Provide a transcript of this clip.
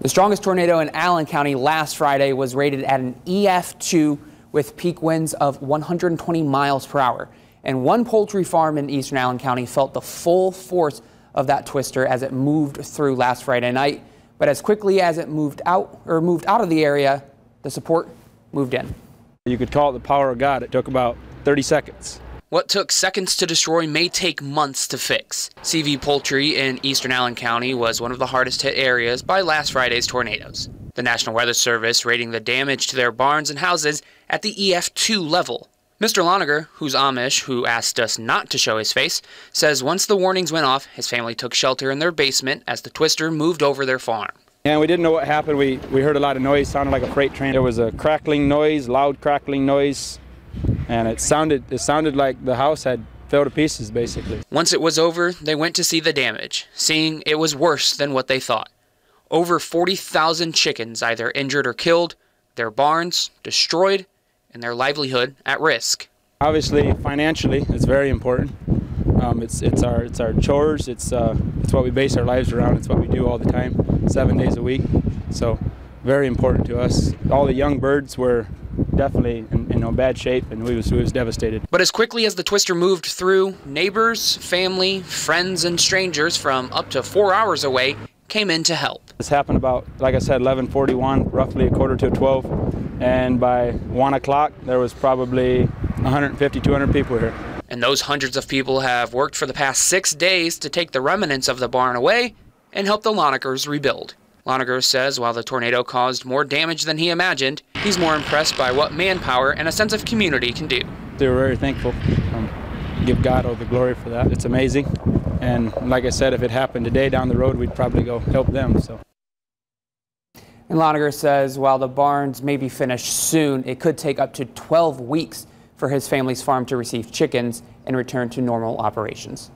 The strongest tornado in Allen County last Friday was rated at an EF2 with peak winds of 120 miles per hour. And one poultry farm in eastern Allen County felt the full force of that twister as it moved through last Friday night. But as quickly as it moved out or moved out of the area, the support moved in. You could call it the power of God. It took about 30 seconds. What took seconds to destroy may take months to fix. CV Poultry in eastern Allen County was one of the hardest hit areas by last Friday's tornadoes. The National Weather Service rating the damage to their barns and houses at the EF2 level. Mr. Loniger, who's Amish, who asked us not to show his face, says once the warnings went off, his family took shelter in their basement as the twister moved over their farm. And we didn't know what happened. We, we heard a lot of noise, sounded like a freight train. There was a crackling noise, loud crackling noise, and it sounded it sounded like the house had fell to pieces basically. Once it was over, they went to see the damage, seeing it was worse than what they thought. Over 40,000 chickens either injured or killed, their barns destroyed, and their livelihood at risk. Obviously, financially, it's very important. Um, it's it's our it's our chores. It's uh, it's what we base our lives around. It's what we do all the time, seven days a week. So, very important to us. All the young birds were definitely in, in bad shape, and we was, we was devastated. But as quickly as the twister moved through, neighbors, family, friends, and strangers from up to four hours away came in to help. This happened about, like I said, 11:41, roughly a quarter to 12, and by one o'clock there was probably 150, 200 people here. And those hundreds of people have worked for the past six days to take the remnants of the barn away and help the Lonigers rebuild. Loniger says while the tornado caused more damage than he imagined, he's more impressed by what manpower and a sense of community can do. They were very thankful. Um, give God all the glory for that. It's amazing. And like I said, if it happened today down the road, we'd probably go help them. So. And Loniger says while the barns may be finished soon, it could take up to 12 weeks for his family's farm to receive chickens and return to normal operations.